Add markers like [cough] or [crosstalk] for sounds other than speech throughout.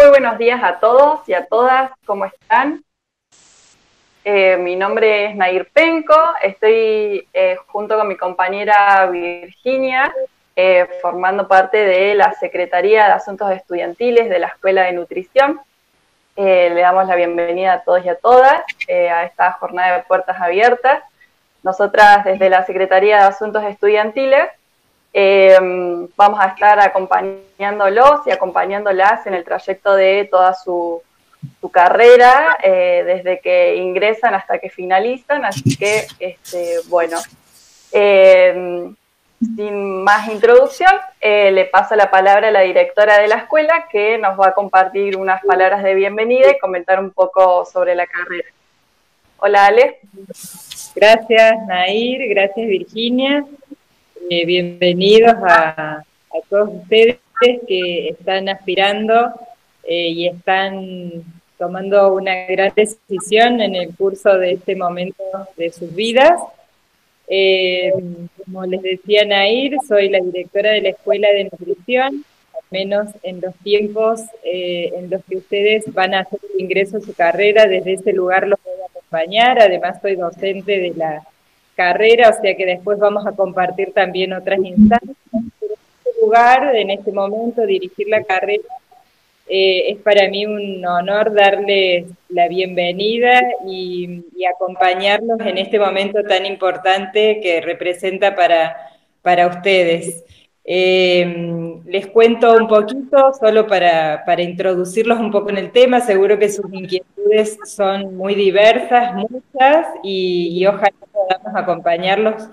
Muy buenos días a todos y a todas, ¿cómo están? Eh, mi nombre es Nair Penco, estoy eh, junto con mi compañera Virginia eh, formando parte de la Secretaría de Asuntos Estudiantiles de la Escuela de Nutrición. le damos la bienvenida a todos y a todas a esta jornada de puertas abiertas. Nosotras desde la Secretaría de Asuntos Estudiantiles Em, vamos a estar acompañándolos y acompañándolas en el trayecto de toda su, carrera, eh, desde que ingresan hasta que finalizan. Así que, este, bueno, em, sin más introducción, eh, le paso la palabra a la directora de la escuela que nos va a compartir unas palabras de bienvenida y comentar un poco sobre la carrera. Hola, Ale. Gracias, Nair. Gracias, Virginia. Eh, bienvenidos a, todos ustedes que están aspirando eh, y están tomando una gran decisión en el curso de este momento de sus vidas. Eh, como les decía Nair, soy la directora de la Escuela de Nutrición, al menos en los tiempos en los que ustedes van a hacer el ingreso a su carrera, desde ese lugar los voy a acompañar, además soy docente de la carrera, o sea que después vamos a compartir también otras instancias. En este lugar, en este momento, dirigir la carrera, eh, es para mí un honor darles la bienvenida y, acompañarlos en este momento tan importante que representa para, para ustedes. Eh, les cuento un poquito, solo para, para, introducirlos un poco en el tema, seguro que sus inquietudes son muy diversas, muchas, y, ojalá podamos acompañarlos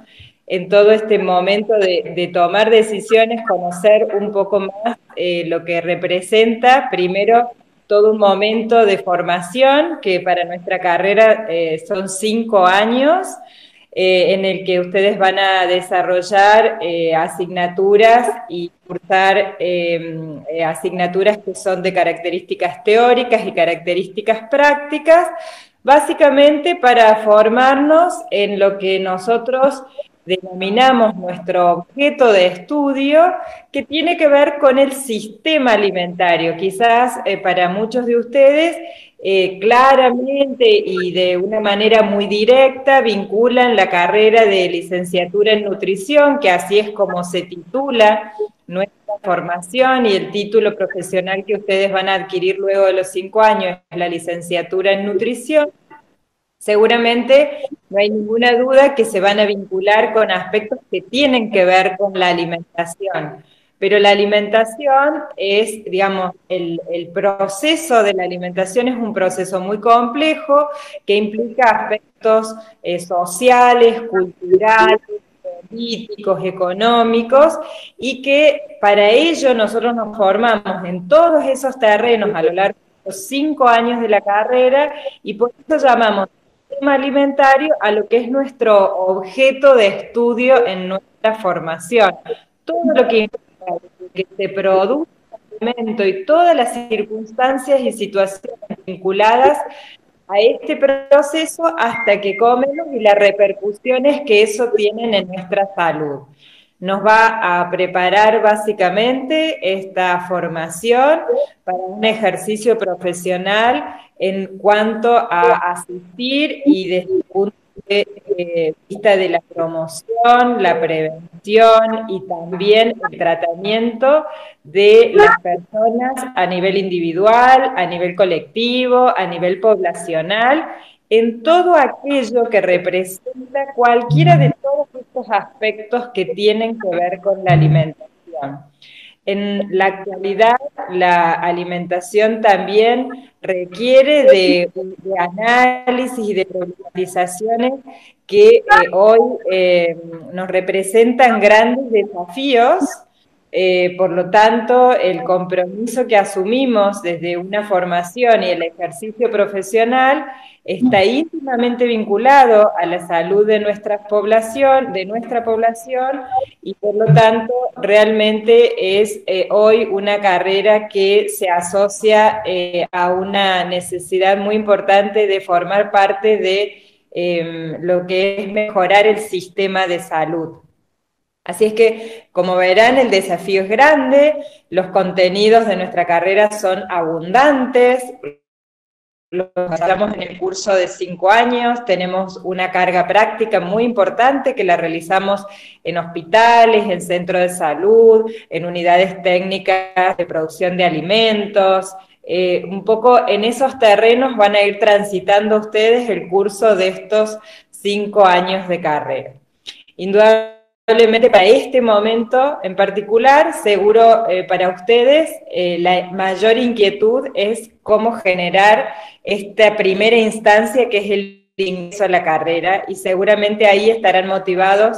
en todo este momento de, tomar decisiones, conocer un poco más eh, lo que representa, primero, todo un momento de formación, que para nuestra carrera eh, son cinco años, eh, en el que ustedes van a desarrollar asignaturas y cursar asignaturas que son de características teóricas y características prácticas, básicamente para formarnos en lo que nosotros denominamos nuestro objeto de estudio, que tiene que ver con el sistema alimentario. Quizás eh, para muchos de ustedes eh, claramente y de una manera muy directa vinculan la carrera de licenciatura en nutrición, que así es como se titula nuestra formación y el título profesional que ustedes van a adquirir luego de los cinco años es la licenciatura en nutrición. Seguramente no hay ninguna duda que se van a vincular con aspectos que tienen que ver con la alimentación. Pero la alimentación es, digamos, el, proceso de la alimentación es un proceso muy complejo que implica aspectos eh, sociales, culturales, políticos, económicos, y que para ello nosotros nos formamos en todos esos terrenos a lo largo de los cinco años de la carrera, y por eso llamamos sistema alimentario a lo que es nuestro objeto de estudio en nuestra formación. Todo lo que, que se produce alimento y todas las circunstancias y situaciones vinculadas a este proceso hasta que comemos y las repercusiones que eso tiene en nuestra salud. Nos va a preparar básicamente esta formación para un ejercicio profesional en cuanto a asistir y desde el punto de eh, vista de la promoción, la prevención y también el tratamiento de las personas a nivel individual, a nivel colectivo, a nivel poblacional, en todo aquello que representa cualquiera de todos estos aspectos que tienen que ver con la alimentación. En la actualidad, la alimentación también requiere de, análisis y de problematizaciones que eh, hoy eh, nos representan grandes desafíos. Eh, por lo tanto, el compromiso que asumimos desde una formación y el ejercicio profesional está íntimamente vinculado a la salud de nuestra población, de nuestra población, y por lo tanto realmente es eh, hoy una carrera que se asocia eh, a una necesidad muy importante de formar parte de em, lo que es mejorar el sistema de salud. Así es que, como verán, el desafío es grande, los contenidos de nuestra carrera son abundantes, lo estamos en el curso de cinco años, tenemos una carga práctica muy importante que la realizamos en hospitales, en centros de salud, en unidades técnicas de producción de alimentos. Eh, un poco en esos terrenos van a ir transitando ustedes el curso de estos cinco años de carrera. Indudablemente Probablemente para este momento en particular, seguro eh, para ustedes, eh, la mayor inquietud es cómo generar esta primera instancia que es el ingreso a la carrera y seguramente ahí estarán motivados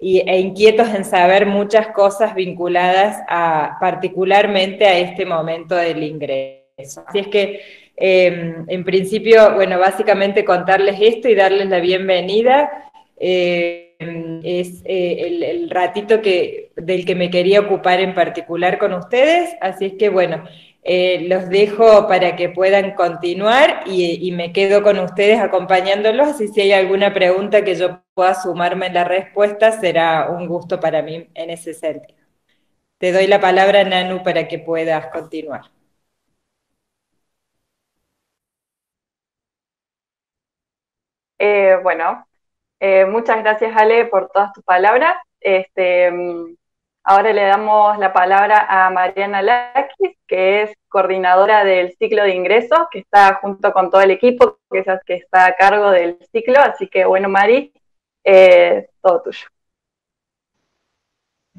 e inquietos en saber muchas cosas vinculadas a, particularmente a este momento del ingreso. Así es que, em, en principio, bueno, básicamente contarles esto y darles la bienvenida. Eh, es eh, el, ratito que, del que me quería ocupar en particular con ustedes, así es que bueno, eh, los dejo para que puedan continuar y, me quedo con ustedes acompañándolos y si hay alguna pregunta que yo pueda sumarme en la respuesta, será un gusto para mí en ese sentido. Te doy la palabra, Nanu, para que puedas continuar. Eh, bueno, eh, muchas gracias, Ale, por todas tus palabras. Este, ahora le damos la palabra a Mariana Lakis, que es coordinadora del ciclo de ingresos, que está junto con todo el equipo, que, es, que está a cargo del ciclo. Así que, bueno, Mari, eh, todo tuyo.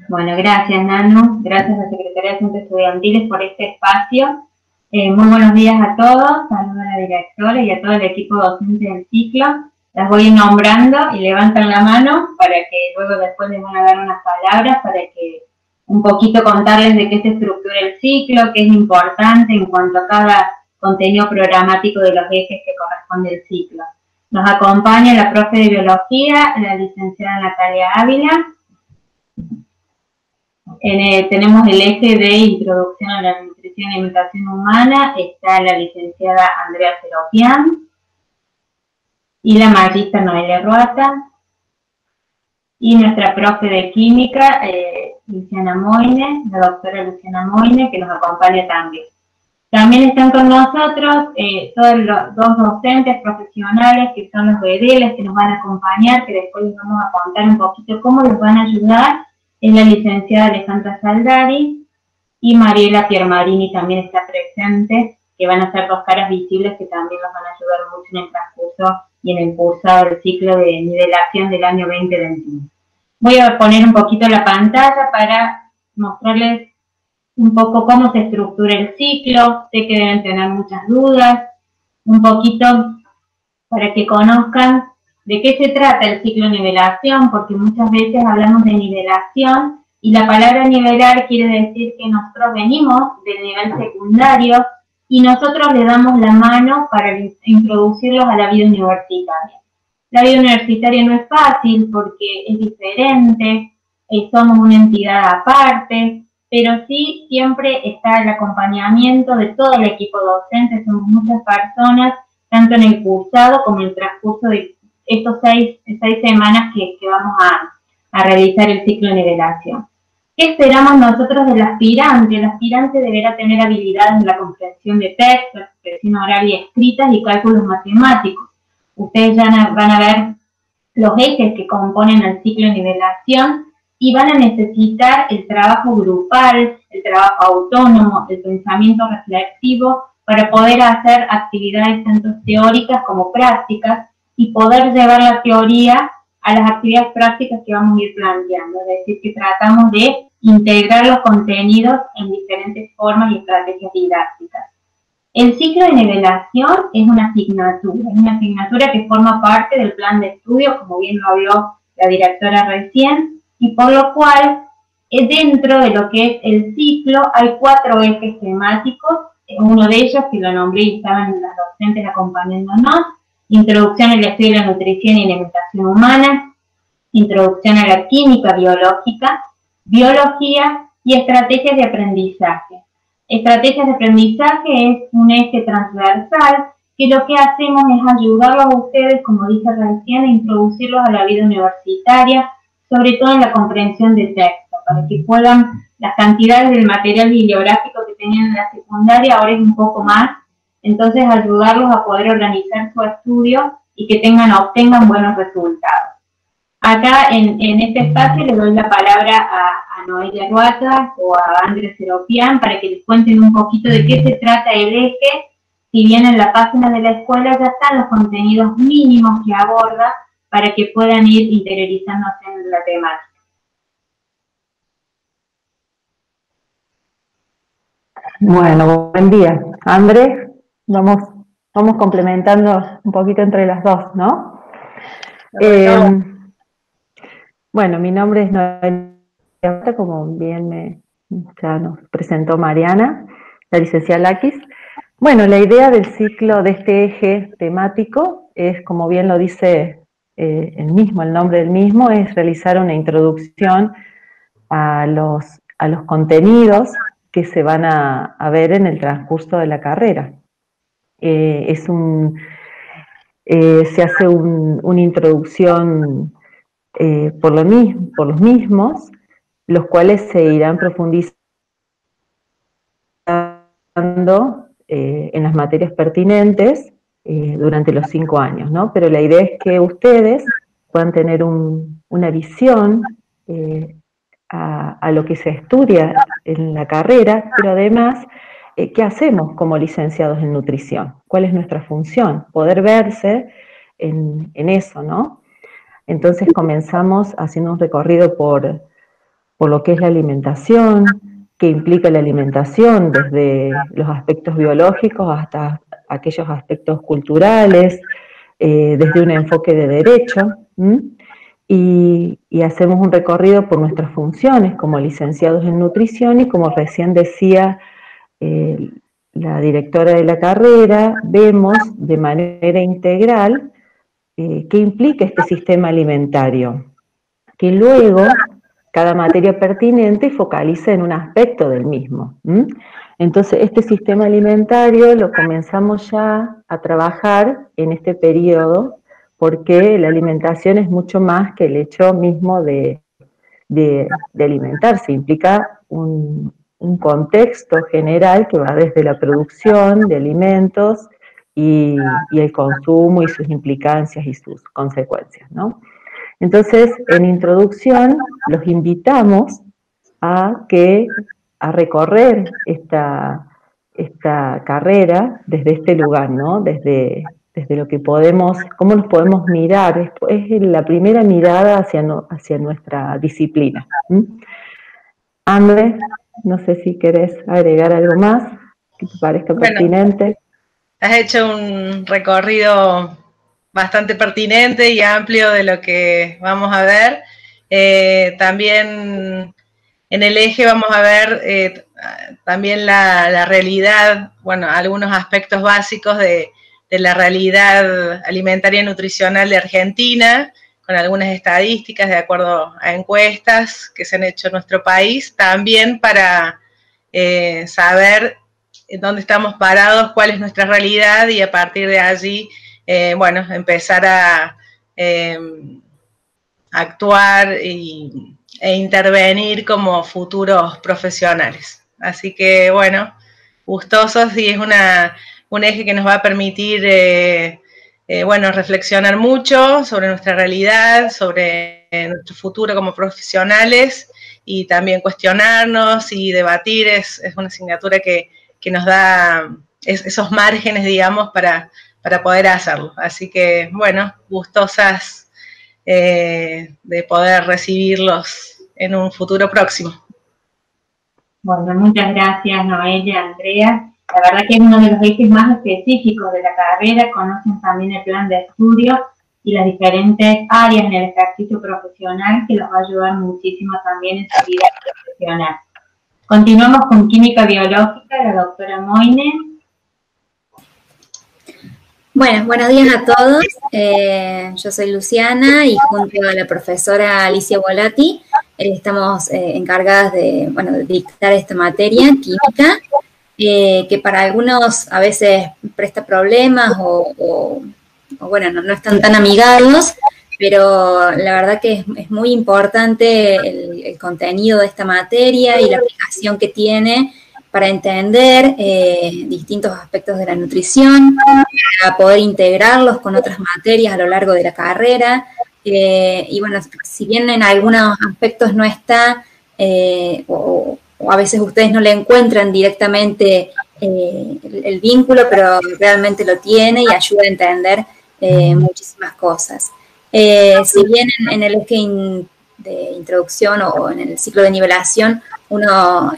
Bueno, gracias, Nano. Gracias a la Secretaría de Asuntos Estudiantiles por este espacio. Eh, muy buenos días a todos. Saludos a la directora y a todo el equipo docente del ciclo las voy nombrando y levantan la mano para que luego después les van a dar unas palabras para que un poquito contarles de qué se estructura el ciclo, qué es importante en cuanto a cada contenido programático de los ejes que corresponde al ciclo. Nos acompaña la profe de biología, la licenciada Natalia Ávila. tenemos el eje de introducción a la nutrición y alimentación humana, está la licenciada Andrea Seropián y la maestra Noelia Ruata, y nuestra profe de química, eh, Luciana Moine, la doctora Luciana Moine, que nos acompaña también. También están con nosotros eh, todos los dos docentes profesionales que son los BDLs que nos van a acompañar, que después les vamos a contar un poquito cómo les van a ayudar. Es la licenciada Alejandra Saldari y Mariela Piermarini también está presente, que van a ser dos caras visibles que también nos van a ayudar mucho en el transcurso y en el cursado del ciclo de nivelación del año 2021. Voy a poner un poquito la pantalla para mostrarles un poco cómo se estructura el ciclo, sé que deben tener muchas dudas, un poquito para que conozcan de qué se trata el ciclo nivelación, porque muchas veces hablamos de nivelación y la palabra nivelar quiere decir que nosotros venimos del nivel secundario y nosotros le damos la mano para introducirlos a la vida universitaria. La vida universitaria no es fácil porque es diferente, eh, somos una entidad aparte, pero sí siempre está el acompañamiento de todo el equipo docente, somos muchas personas, tanto en el cursado como en el transcurso de estos seis, seis semanas que, vamos a, a realizar el ciclo de nivelación. ¿Qué esperamos nosotros del aspirante? El aspirante deberá tener habilidades en la comprensión de textos, expresión oral y escritas y cálculos matemáticos. Ustedes ya van a ver los ejes que componen el ciclo de nivelación y van a necesitar el trabajo grupal, el trabajo autónomo, el pensamiento reflexivo para poder hacer actividades tanto teóricas como prácticas y poder llevar la teoría a las actividades prácticas que vamos a ir planteando, es decir, que tratamos de integrar los contenidos en diferentes formas y estrategias didácticas. El ciclo de nivelación es una asignatura, es una asignatura que forma parte del plan de estudio, como bien lo habló la directora recién, y por lo cual eh, dentro de lo que es el ciclo hay cuatro ejes temáticos, uno de ellos que lo nombré y estaban las docentes acompañándonos, introducción al estudio de la nutrición y alimentación humana, introducción a la química biológica, biología y estrategias de aprendizaje. Estrategias de aprendizaje es un eje transversal que lo que hacemos es ayudarlos a ustedes, como dije recién, a introducirlos a la vida universitaria, sobre todo en la comprensión de texto, para que puedan, las cantidades del material bibliográfico que tenían en la secundaria ahora es un poco más, entonces ayudarlos a poder organizar su estudio y que tengan, obtengan buenos resultados. Acá en, este espacio les doy la palabra a, a Noelia Ruata o a Andrés Seropián para que les cuenten un poquito de qué se trata el eje. Si bien en la página de la escuela ya están los contenidos mínimos que aborda para que puedan ir interiorizándose en la temática. Bueno, buen día. Andrés, vamos, vamos complementando un poquito entre las dos, ¿no? Bueno, mi nombre es Noelia, como bien me, ya nos presentó Mariana, la licenciada Laquis. Bueno, la idea del ciclo de este eje temático es, como bien lo dice eh, el mismo, el nombre del mismo, es realizar una introducción a los, a los contenidos que se van a, ver en el transcurso de la carrera. Eh, es un, eh, se hace una introducción eh, por, lo mismo, por los mismos, los cuales se irán profundizando en las materias pertinentes durante los cinco años, ¿no? Pero la idea es que ustedes puedan tener una visión a, lo que se estudia en la carrera, pero además, ¿qué hacemos como licenciados en nutrición? ¿Cuál es nuestra función? Poder verse en, eso, ¿no? Entonces comenzamos haciendo un recorrido por, lo que es la alimentación, qué implica la alimentación, desde los aspectos biológicos hasta aquellos aspectos culturales, eh, desde un enfoque de derecho, y, hacemos un recorrido por nuestras funciones como licenciados en nutrición y como recién decía la directora de la carrera, vemos de manera integral eh, qué implica este sistema alimentario, que luego cada materia pertinente focaliza en un aspecto del mismo. Entonces, este sistema alimentario lo comenzamos ya a trabajar en este periodo porque la alimentación es mucho más que el hecho mismo de, alimentarse, implica un, un contexto general que va desde la producción de alimentos y, el consumo y sus implicancias y sus consecuencias, ¿no? Entonces, en introducción, los invitamos a que a recorrer esta, esta carrera desde este lugar, ¿no? Desde, desde lo que podemos, cómo nos podemos mirar, es, la primera mirada hacia, hacia nuestra disciplina. Andrés, no sé si querés agregar algo más que te parezca pertinente. Has hecho un recorrido bastante pertinente y amplio de lo que vamos a ver. Eh, también en el eje vamos a ver eh, también la, realidad, bueno, algunos aspectos básicos de, la realidad alimentaria y nutricional de Argentina, con algunas estadísticas de acuerdo a encuestas que se han hecho en nuestro país, también para eh, saber dónde estamos parados, cuál es nuestra realidad y a partir de allí, eh, bueno, empezar a eh, actuar y, e intervenir como futuros profesionales. Así que, bueno, gustosos y es una, un eje que nos va a permitir, eh, bueno, reflexionar mucho sobre nuestra realidad, sobre nuestro futuro como profesionales y también cuestionarnos y debatir. Es, es una asignatura que, que nos da esos márgenes, digamos, para, para poder hacerlo. Así que, bueno, gustosas eh, de poder recibirlos en un futuro próximo. Bueno, muchas gracias Noelia, Andrea. La verdad que es uno de los ejes más específicos de la carrera, conocen también el plan de estudio y las diferentes áreas en el ejercicio profesional que los va a ayudar muchísimo también en su vida profesional. Continuamos con química biológica, la doctora Moine. Bueno, buenos días a todos. Eh, yo soy Luciana y junto a la profesora Alicia Volati eh, estamos eh, encargadas de, bueno, dictar esta materia, química, que para algunos a veces presta problemas o, bueno, no, están tan amigados, pero la verdad que es, muy importante el, contenido de esta materia y la aplicación que tiene para entender eh, distintos aspectos de la nutrición, para poder integrarlos con otras materias a lo largo de la carrera. Eh, y bueno, si bien en algunos aspectos no está, eh, o, a veces ustedes no le encuentran directamente el, vínculo, pero realmente lo tiene y ayuda a entender muchísimas cosas. si bien en, el eje de introducción o en el ciclo de nivelación uno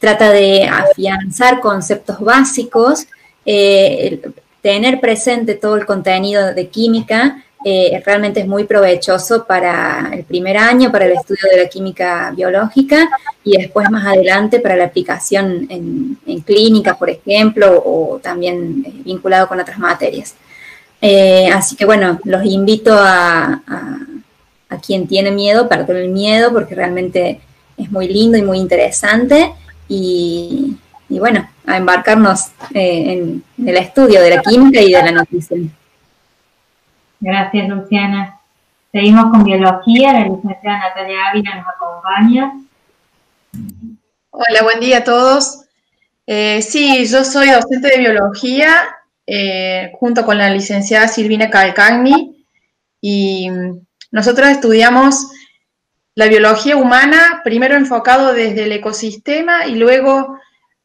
trata de afianzar conceptos básicos, eh, tener presente todo el contenido de química eh, realmente es muy provechoso para el primer año, para el estudio de la química biológica y después más adelante para la aplicación en, clínica, por ejemplo, o también eh, vinculado con otras materias. así que bueno, los invito a, a quien tiene miedo, perder el miedo, porque realmente es muy lindo y muy interesante y, bueno, a embarcarnos eh, en, el estudio de la química y de la nutrición. Gracias, Luciana. Seguimos con biología, la licenciada Natalia Ávila nos acompaña. Hola, buen día a todos. Eh, sí, yo soy docente de biología eh, junto con la licenciada Silvina Calcagni y nosotros estudiamos la biología humana, primero enfocado desde el ecosistema y luego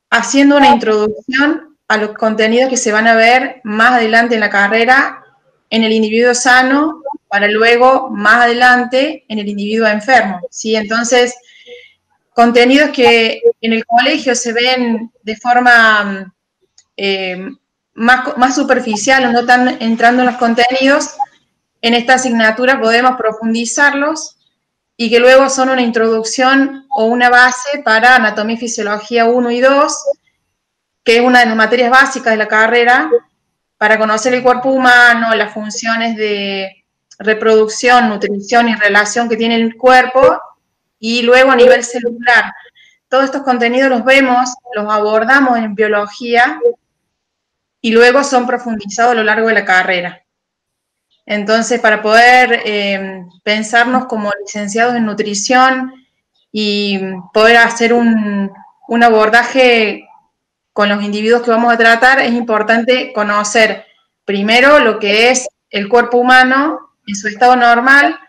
haciendo una introducción a los contenidos que se van a ver más adelante en la carrera en el individuo sano, para luego más adelante en el individuo enfermo. ¿sí? Entonces, contenidos que en el colegio se ven de forma eh, más, superficial o no están entrando en los contenidos, en esta asignatura podemos profundizarlos y que luego son una introducción o una base para anatomía y fisiología 1 y 2, que es una de las materias básicas de la carrera, para conocer el cuerpo humano, las funciones de reproducción, nutrición y relación que tiene el cuerpo, y luego a nivel celular. Todos estos contenidos los vemos, los abordamos en biología y luego son profundizados a lo largo de la carrera. Entonces, para poder eh, pensarnos como licenciados en nutrición y poder hacer un, abordaje con los individuos que vamos a tratar, es importante conocer primero lo que es el cuerpo humano en su estado normal,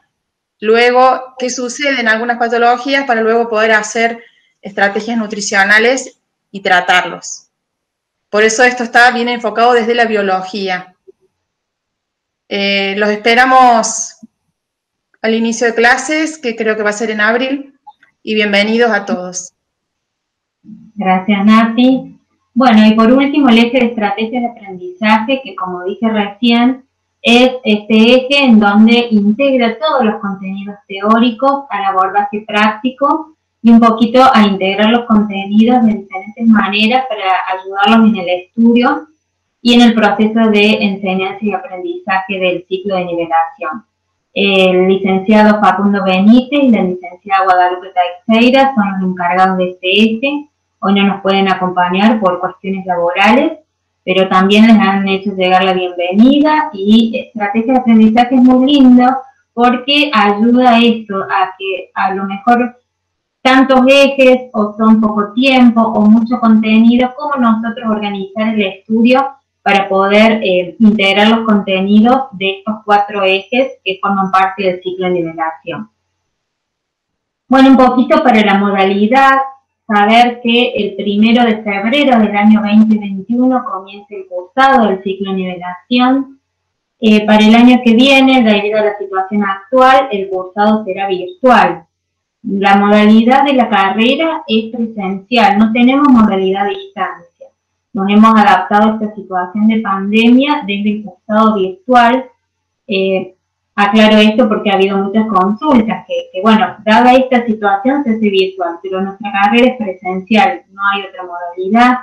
luego qué sucede en algunas patologías para luego poder hacer estrategias nutricionales y tratarlos. Por eso esto está bien enfocado desde la biología. Eh, los esperamos al inicio de clases, que creo que va a ser en abril, y bienvenidos a todos. Gracias, Nati. Bueno, y por último, el eje de estrategias de aprendizaje, que como dije recién, es este eje en donde integra todos los contenidos teóricos al abordaje práctico y un poquito a integrar los contenidos de diferentes maneras para ayudarlos en el estudio y en el proceso de enseñanza y aprendizaje del ciclo de nivelación. El licenciado Facundo Benítez y la licenciada Guadalupe Teixeira son los encargados de este eje. Hoy no nos pueden acompañar por cuestiones laborales, pero también les han hecho llegar la bienvenida y estrategia de aprendizaje es muy lindo porque ayuda a esto, a que a lo mejor tantos ejes o son poco tiempo o mucho contenido, como nosotros organizar el estudio para poder eh, integrar los contenidos de estos cuatro ejes que forman parte del ciclo de nivelación. Bueno, un poquito para la modalidad, saber que el primero de febrero del año 2021 comienza el cursado del ciclo de nivelación. Eh, para el año que viene, debido a la situación actual, el cursado será virtual. La modalidad de la carrera es presencial, no tenemos modalidad distancia nos hemos adaptado a esta situación de pandemia desde el cursado virtual. Eh, aclaro esto porque ha habido muchas consultas que, bueno, dada esta situación se hace virtual, pero nuestra carrera es presencial, no hay otra modalidad.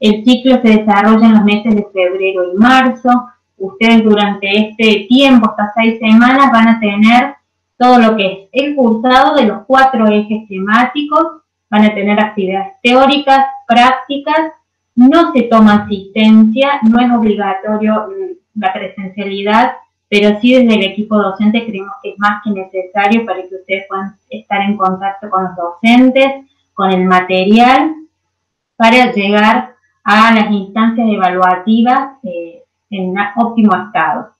El ciclo se desarrolla en los meses de febrero y marzo. Ustedes durante este tiempo, estas seis semanas, van a tener todo lo que es el cursado de los cuatro ejes temáticos, van a tener actividades teóricas, prácticas no se toma asistencia, no es obligatorio la presencialidad, pero sí desde el equipo docente creemos que es más que necesario para que ustedes puedan estar en contacto con los docentes, con el material, para llegar a las instancias evaluativas eh, en óptimo estado.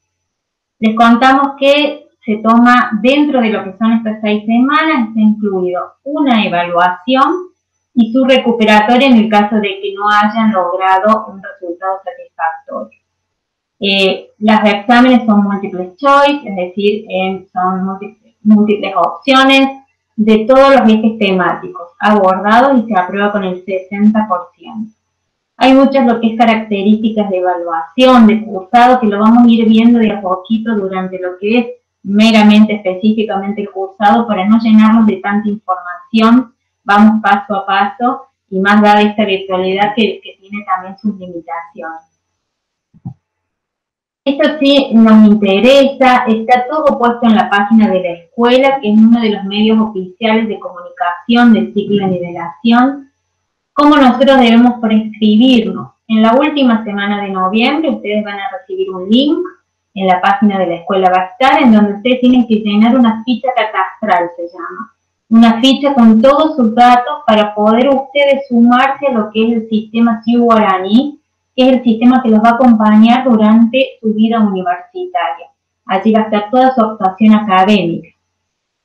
Les contamos que se toma dentro de lo que son estas seis semanas, está incluido una evaluación y su recuperatoria en el caso de que no hayan logrado un resultado satisfactorio. Eh, los exámenes son múltiples choice, es decir, son múltiples, opciones de todos los ejes temáticos abordados y se aprueba con el 60%. Hay muchas lo que es características de evaluación, de cursado, que lo vamos a ir viendo de a poquito durante lo que es meramente específicamente el cursado para no llenarnos de tanta información, vamos paso a paso y más dada esta virtualidad que tiene también sus limitaciones. Esto sí nos interesa, está todo puesto en la página de la escuela, que es uno de los medios oficiales de comunicación del ciclo de nivelación, cómo nosotros debemos prescribirnos. En la última semana de noviembre ustedes van a recibir un link en la página de la escuela va a estar, en donde ustedes tienen que llenar una ficha catastral, se llama. Una ficha con todos sus datos para poder ustedes sumarse a lo que es el sistema Ciu Guaraní, que es el sistema que los va a acompañar durante su vida universitaria. Allí va a estar toda su actuación académica.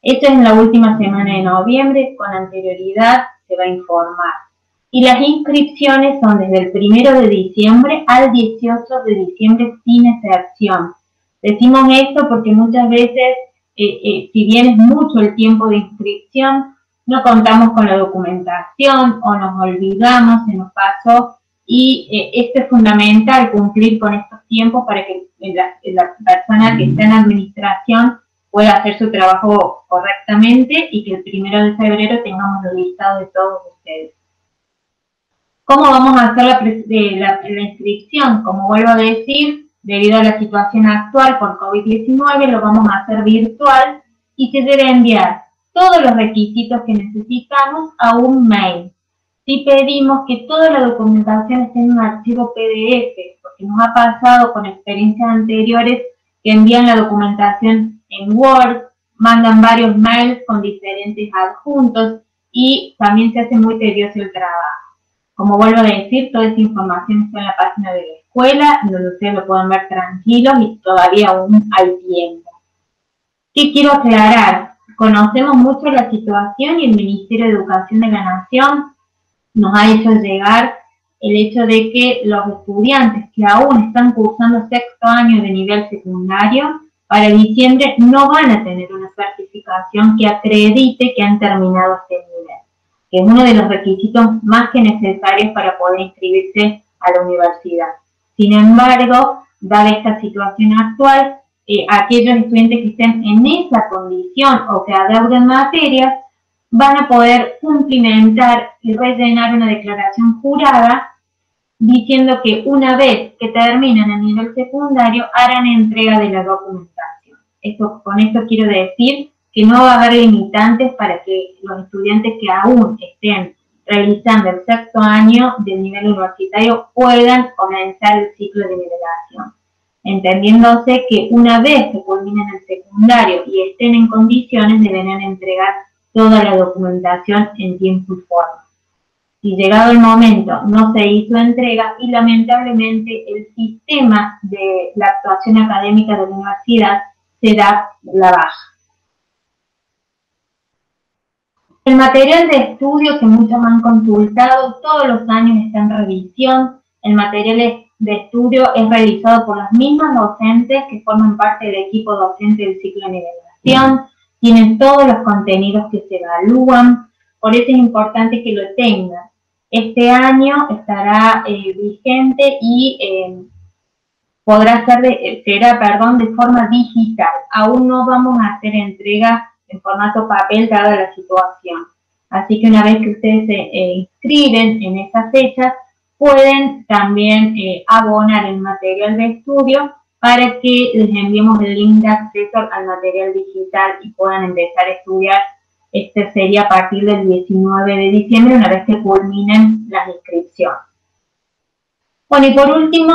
Esto es en la última semana de noviembre, con anterioridad se va a informar. Y las inscripciones son desde el primero de diciembre al 18 de diciembre sin excepción. Decimos esto porque muchas veces, eh, eh, si bien es mucho el tiempo de inscripción, no contamos con la documentación o nos olvidamos, se nos pasó y eh, esto es fundamental cumplir con estos tiempos para que la, persona que está en administración pueda hacer su trabajo correctamente y que el primero de febrero tengamos el listado de todos ustedes. ¿Cómo vamos a hacer la, la, inscripción? Como vuelvo a decir, debido a la situación actual por COVID-19, lo vamos a hacer virtual y se debe enviar todos los requisitos que necesitamos a un mail si pedimos que toda la documentación esté en un archivo PDF, porque nos ha pasado con experiencias anteriores que envían la documentación en Word, mandan varios mails con diferentes adjuntos y también se hace muy tedioso el trabajo. Como vuelvo a decir, toda esta información está en la página de la escuela, donde ustedes lo pueden ver tranquilos y todavía aún hay tiempo. ¿Qué quiero aclarar? Conocemos mucho la situación y el Ministerio de Educación de la Nación nos ha hecho llegar el hecho de que los estudiantes que aún están cursando sexto año de nivel secundario, para diciembre no van a tener una certificación que acredite que han terminado este nivel, que es uno de los requisitos más que necesarios para poder inscribirse a la universidad. Sin embargo, dada esta situación actual, eh, aquellos estudiantes que estén en esa condición o que adeuden materias van a poder cumplimentar y rellenar una declaración jurada diciendo que una vez que terminan el nivel secundario harán entrega de la documentación. Esto, con esto quiero decir que no va a haber limitantes para que los estudiantes que aún estén realizando el sexto año del nivel universitario puedan comenzar el ciclo de nivelación, entendiéndose que una vez que culminen el secundario y estén en condiciones deberán entregar toda la documentación en tiempo y forma. Y llegado el momento no se hizo entrega y lamentablemente el sistema de la actuación académica de la universidad se da la baja. El material de estudio que muchos han consultado todos los años está en revisión. El material de estudio es realizado por las mismas docentes que forman parte del equipo docente del ciclo de nivelación tienen todos los contenidos que se evalúan, por eso es importante que lo tengan. Este año estará eh, vigente y eh, podrá ser de, eh, será, perdón, de forma digital. Aún no vamos a hacer entrega en formato papel dada la situación. Así que una vez que ustedes se inscriben en esas fechas, pueden también abonar el material de estudio para que les enviemos el link de acceso al material digital y puedan empezar a estudiar. Este sería a partir del 19 de diciembre, una vez que culminen las inscripciones. Bueno, y por último,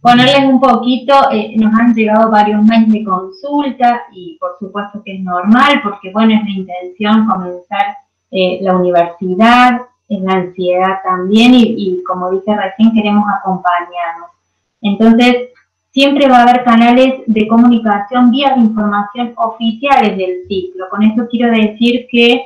ponerles un poquito, eh, nos han llegado varios mails de consulta y por supuesto que es normal porque bueno, es la intención comenzar eh, la universidad, es la ansiedad también y, y como dije recién queremos acompañarnos. Entonces, siempre va a haber canales de comunicación, vías de información oficiales del ciclo. Con esto quiero decir que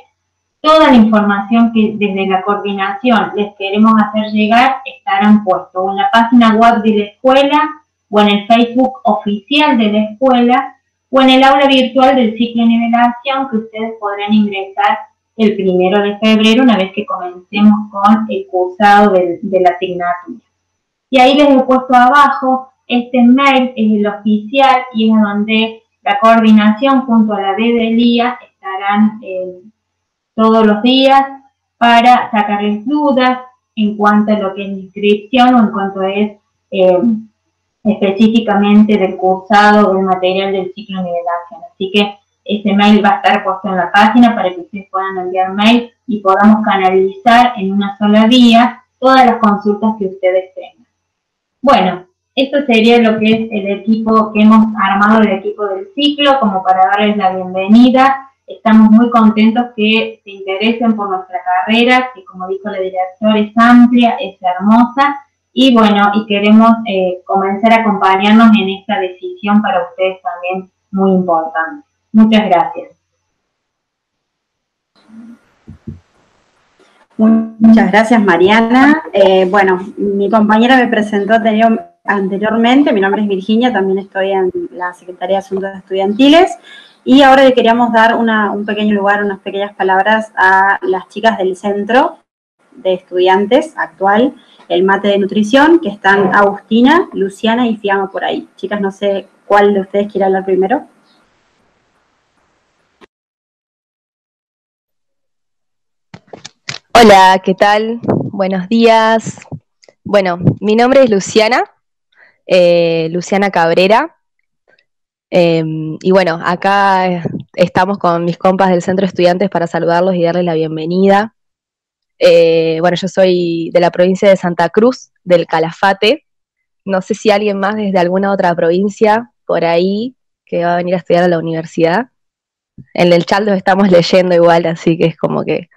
toda la información que desde la coordinación les queremos hacer llegar estarán puestos en la página web de la escuela o en el Facebook oficial de la escuela o en el aula virtual del ciclo de nivelación que ustedes podrán ingresar el primero de febrero una vez que comencemos con el cursado de, de la asignatura. Y ahí les he puesto abajo este mail es el oficial y es donde la coordinación junto a la B del día estarán eh, todos los días para sacarles dudas en cuanto a lo que es inscripción o en cuanto es eh, específicamente del cursado del material del ciclo de nivelación. Así que ese mail va a estar puesto en la página para que ustedes puedan enviar mail y podamos canalizar en una sola vía todas las consultas que ustedes tengan. Bueno, esto sería lo que es el equipo que hemos armado, el equipo del ciclo, como para darles la bienvenida. Estamos muy contentos que se interesen por nuestra carrera, que como dijo la directora es amplia, es hermosa, y bueno, y queremos eh, comenzar a acompañarnos en esta decisión para ustedes también muy importante. Muchas gracias. Muchas gracias, Mariana. Eh, bueno, mi compañera me presentó anterior, anteriormente. Mi nombre es Virginia, también estoy en la Secretaría de Asuntos Estudiantiles. Y ahora le queríamos dar un pequeño lugar, unas pequeñas palabras a las chicas del centro de estudiantes actual, el mate de nutrición, que están Agustina, Luciana y Fiamma por ahí. Chicas, no sé cuál de ustedes quiere hablar primero. Hola, ¿qué tal? Buenos días. Bueno, mi nombre es Luciana, eh, Luciana Cabrera. Em, y bueno, acá estamos con mis compas del Centro de Estudiantes para saludarlos y darles la bienvenida. Eh, bueno, yo soy de la provincia de Santa Cruz, del Calafate. No sé si alguien más desde alguna otra provincia por ahí que va a venir a estudiar a la universidad. En el chat los estamos leyendo igual, así que es como que...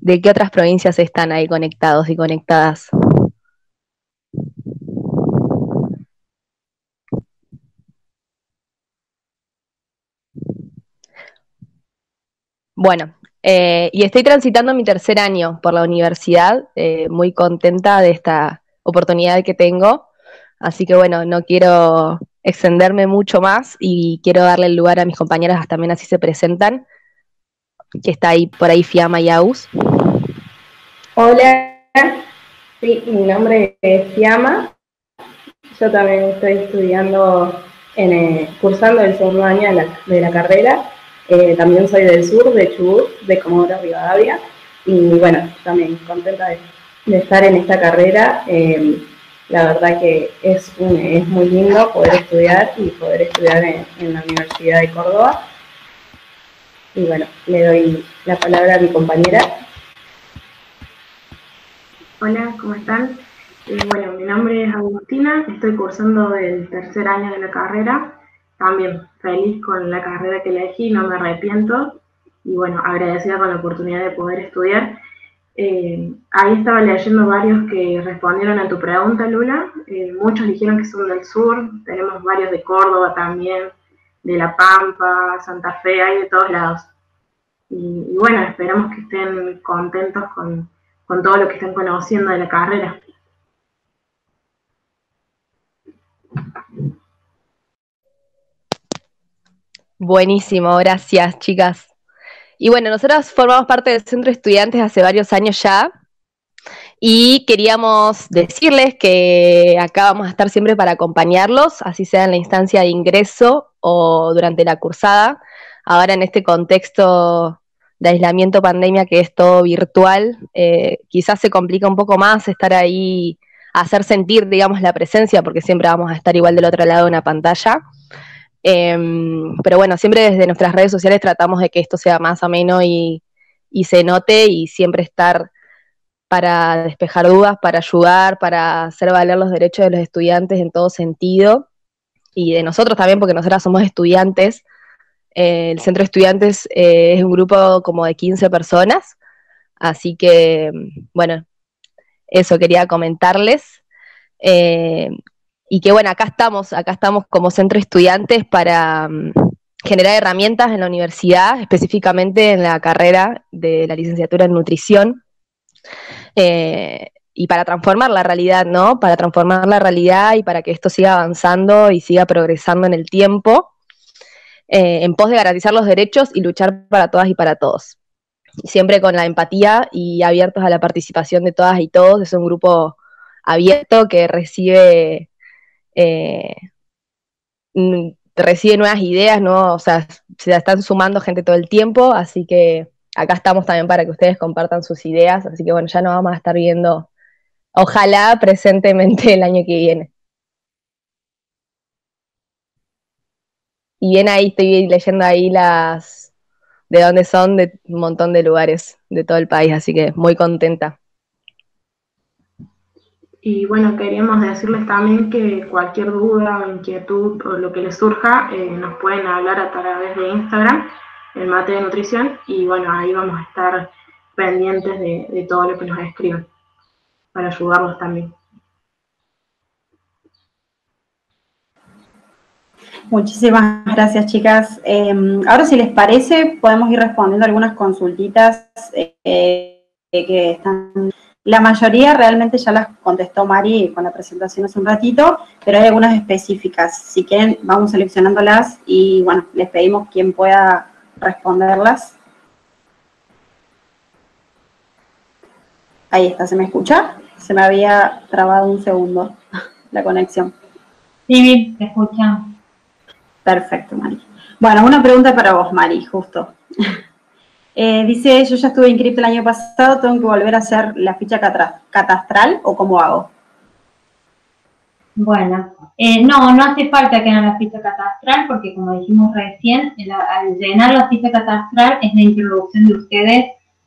¿De qué otras provincias están ahí conectados y conectadas? Bueno, eh, y estoy transitando mi tercer año por la universidad, eh, muy contenta de esta oportunidad que tengo. Así que bueno, no quiero extenderme mucho más y quiero darle el lugar a mis compañeras también así se presentan, que está ahí por ahí Fiamma y Aus. Hola, sí, mi nombre es Fiamma. Yo también estoy estudiando, en, eh, cursando el segundo año de la carrera eh, también soy del sur, de Chubut, de Comodoro Rivadavia, y bueno, también contenta de, estar en esta carrera. Eh, la verdad que es, es muy lindo poder estudiar y poder estudiar en, la Universidad de Córdoba. Y bueno, le doy la palabra a mi compañera. Hola, ¿cómo están? Eh, bueno, mi nombre es Agustina, estoy cursando el tercer año de la carrera también feliz con la carrera que elegí, no me arrepiento y bueno, agradecida con la oportunidad de poder estudiar. Eh, ahí estaba leyendo varios que respondieron a tu pregunta, Lula. Eh, muchos dijeron que son del sur, tenemos varios de Córdoba también, de La Pampa, Santa Fe, hay de todos lados. Y, bueno, esperamos que estén contentos con, con todo lo que están conociendo de la carrera. Buenísimo, gracias chicas. Y bueno, nosotros formamos parte del Centro de Estudiantes hace varios años ya y queríamos decirles que acá vamos a estar siempre para acompañarlos, así sea en la instancia de ingreso o durante la cursada. Ahora en este contexto de aislamiento pandemia que es todo virtual, eh, quizás se complica un poco más estar ahí, hacer sentir, digamos, la presencia, porque siempre vamos a estar igual del otro lado de una pantalla. Em, pero bueno, siempre desde nuestras redes sociales tratamos de que esto sea más ameno y, y se note y siempre estar para despejar dudas, para ayudar, para hacer valer los derechos de los estudiantes en todo sentido y de nosotros también, porque nosotras somos estudiantes. Eh, el centro de estudiantes eh, es un grupo como de 15 personas, así que, bueno, eso quería comentarles. Eh, y que bueno, acá estamos, acá estamos como centro de estudiantes para mm, generar herramientas en la universidad, específicamente en la carrera de la licenciatura en nutrición. Y para transformar la realidad, ¿no? Para transformar la realidad y para que esto siga avanzando y siga progresando en el tiempo, en pos de garantizar los derechos y luchar para todas y para todos siempre con la empatía y abiertos a la participación de todas y todos. Es un grupo abierto que recibe, eh, recibe nuevas ideas, ¿no? O sea, se están sumando gente todo el tiempo, así que acá estamos también para que ustedes compartan sus ideas, así que bueno, ya nos vamos a estar viendo, ojalá presentemente el año que viene. Y bien ahí estoy leyendo ahí las, de dónde son, de un montón de lugares de todo el país, así que muy contenta. Y bueno, queríamos decirles también que cualquier duda o inquietud o lo que les surja, eh, nos pueden hablar a través de Instagram, el mate de nutrición, y bueno, ahí vamos a estar pendientes de, todo lo que nos escriban, para ayudarlos también. Muchísimas gracias, chicas. Em, ahora, si les parece, podemos ir respondiendo algunas consultitas eh, que están. La mayoría realmente ya las contestó Mari con la presentación hace un ratito, pero hay algunas específicas. Si quieren, vamos seleccionándolas y bueno, les pedimos quien pueda responderlas. Ahí está, ¿se me escucha? Se me había trabado un segundo la conexión. Sí, te escuchan. Perfecto, Mari. Bueno, una pregunta para vos, Mari, justo. [laughs] Eh, dice, yo ya estuve inscrito el año pasado, ¿tengo que volver a hacer la ficha catastral o cómo hago? Bueno, eh, no, no hace falta que hagan la ficha catastral porque como dijimos recién, al llenar la ficha catastral es la introducción de ustedes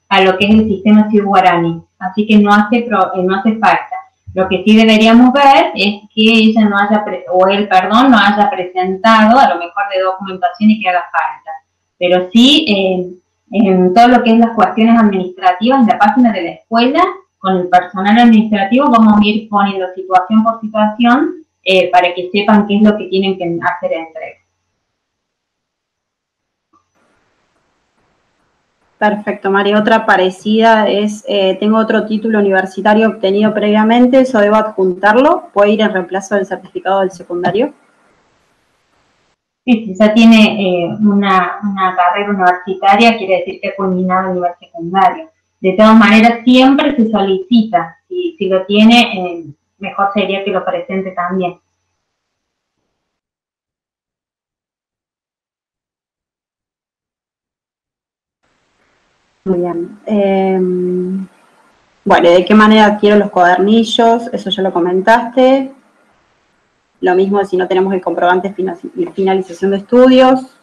a lo que es el sistema Guarani, así que no hace, eh, no hace falta. Lo que sí deberíamos ver es que ella no haya, o él, perdón, no haya presentado a lo mejor de documentación y que haga falta. Pero sí, eh, en todo lo que es las cuestiones administrativas, en la página de la escuela, con el personal administrativo, vamos a ir poniendo situación por situación eh, para que sepan qué es lo que tienen que hacer entrega. Perfecto, María. Otra parecida es, eh, tengo otro título universitario obtenido previamente, ¿eso debo adjuntarlo? ¿Puede ir en reemplazo del certificado del secundario? Sí, si ya tiene eh, una, carrera universitaria, quiere decir que ha culminado el nivel secundario. De todas maneras, siempre se solicita. Si, si lo tiene, eh, mejor sería que lo presente también. Muy bien. Em, bueno, ¿de qué manera adquiero los cuadernillos? Eso ya lo comentaste. Lo mismo si no tenemos el comprobante de finalización de estudios.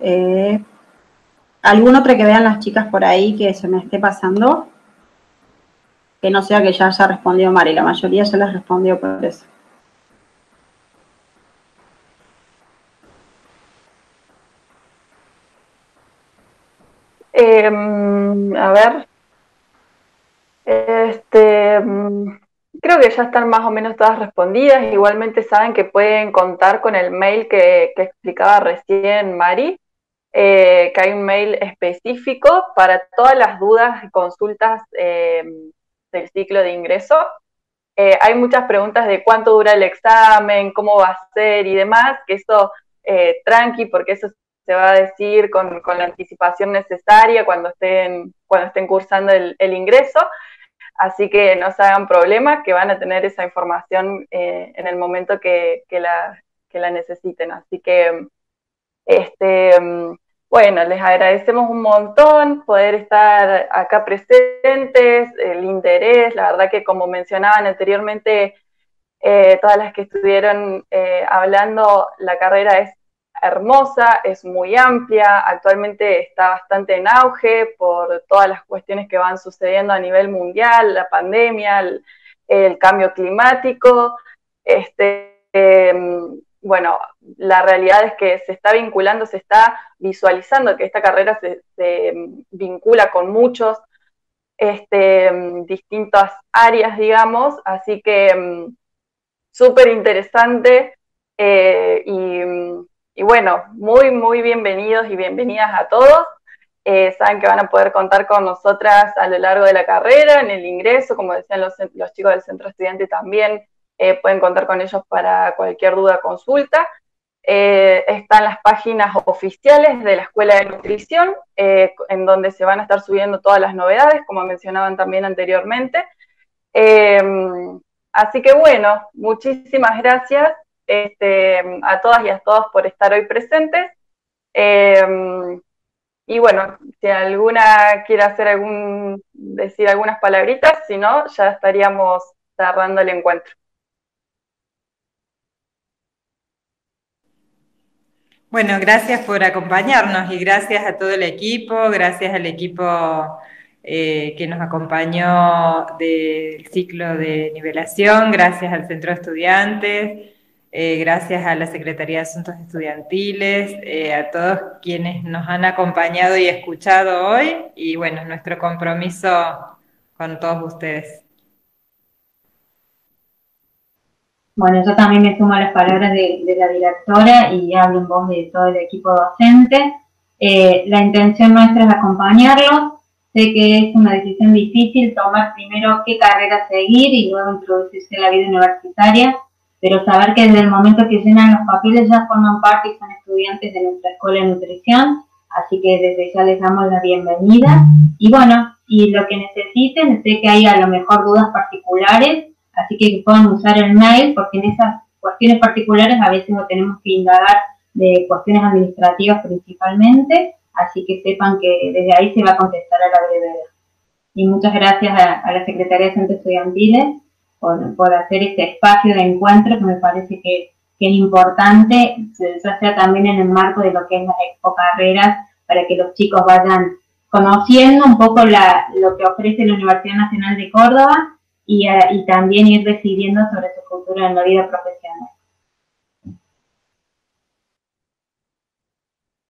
Eh, ¿Algún otro que vean las chicas por ahí que se me esté pasando? Que no sea que ya haya respondido Mari, la mayoría ya les respondió por eso. Em, a ver. Este, mm, creo que ya están más o menos todas respondidas. Igualmente saben que pueden contar con el mail que, explicaba recién Mari, eh, que hay un mail específico para todas las dudas y consultas em, del ciclo de ingreso. Eh, hay muchas preguntas de cuánto dura el examen, cómo va a ser y demás, que eso eh, tranqui, porque eso se va a decir con, la anticipación necesaria cuando estén, cuando estén cursando el, ingreso. Así que no se hagan problema, que van a tener esa información eh, en el momento que, la, la necesiten. Así que, este, bueno, les agradecemos un montón poder estar acá presentes, el interés, la verdad que como mencionaban anteriormente, eh, todas las que estuvieron eh, hablando, la carrera es hermosa, es muy amplia, actualmente está bastante en auge por todas las cuestiones que van sucediendo a nivel mundial, la pandemia, el, cambio climático. Este, em, bueno, la realidad es que se está vinculando, se está visualizando que esta carrera se, em, vincula con muchos este, em, distintas áreas, digamos, así que súper interesante eh, y, bueno, muy, muy bienvenidos y bienvenidas a todos. Eh, saben que van a poder contar con nosotras a lo largo de la carrera, en el ingreso, como decían los, chicos del centro estudiante también, eh, pueden contar con ellos para cualquier duda, consulta. están las páginas oficiales de la Escuela de Nutrición, en donde se van a estar subiendo todas las novedades, como mencionaban también anteriormente. así que bueno, muchísimas gracias este, a todas y a todos por estar hoy presentes. Em, y bueno, si alguna quiere hacer algún, decir algunas palabritas, si no, ya estaríamos cerrando el encuentro. Bueno, gracias por acompañarnos y gracias a todo el equipo, gracias al equipo eh, que nos acompañó del ciclo de nivelación, gracias al Centro de Estudiantes, eh, gracias a la Secretaría de Asuntos Estudiantiles, eh, a todos quienes nos han acompañado y escuchado hoy y bueno, nuestro compromiso con todos ustedes. Bueno, yo también me sumo a las palabras de, la directora y hablo en voz de todo el equipo docente. Eh, la intención nuestra es acompañarlos. Sé que es una decisión difícil tomar primero qué carrera seguir y luego introducirse en la vida universitaria pero saber que desde el momento que llenan los papeles ya forman parte y son estudiantes de nuestra escuela de nutrición, así que desde ya les damos la bienvenida. Y bueno, y lo que necesiten, sé que hay a lo mejor dudas particulares, así que puedan usar el mail, porque en esas cuestiones particulares a veces no tenemos que indagar de cuestiones administrativas principalmente, así que sepan que desde ahí se va a contestar a la brevedad. Y muchas gracias a, la Secretaría de Centros Estudiantiles por, hacer este espacio de encuentro que me parece que, es importante, ya sea también en el marco de lo que es las expo carreras, para que los chicos vayan conociendo un poco lo que ofrece la Universidad Nacional de Córdoba y, y también ir decidiendo sobre su futuro en la vida profesional.